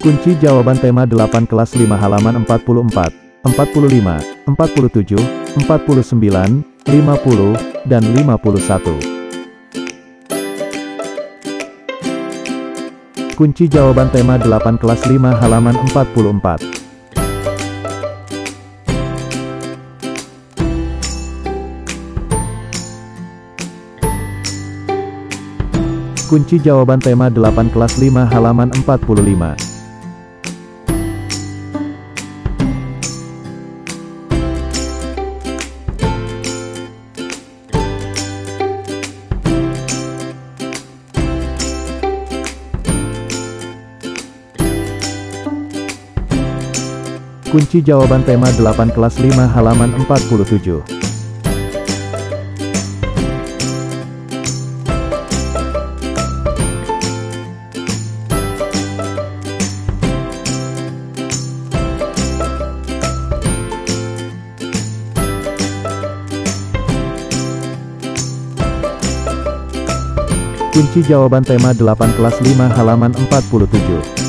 Kunci jawaban tema 8 kelas 5 halaman 44, 45, 47, 49, 50, dan 51. Kunci jawaban tema 8 kelas 5 halaman 44. Kunci jawaban tema 8 kelas 5 halaman 45. Kunci jawaban tema 8 kelas 5 halaman 47. Kunci jawaban tema 8 kelas 5 halaman 47.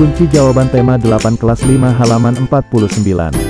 Kunci jawaban tema 8 kelas 5 halaman 49.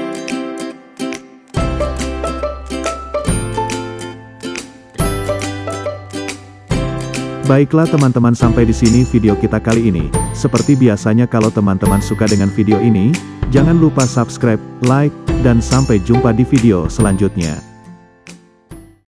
Baiklah teman-teman sampai di sini video kita kali ini. Seperti biasanya kalau teman-teman suka dengan video ini, jangan lupa subscribe, like, dan sampai jumpa di video selanjutnya.